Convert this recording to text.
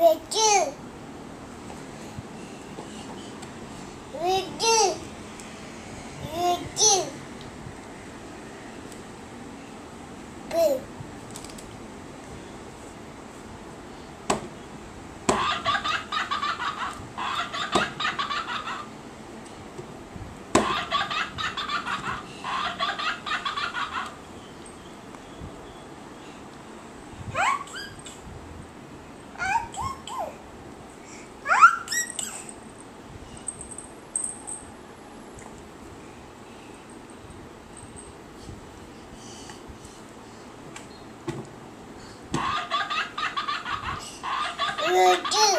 Redu. Redu. Redu. Boo. We do.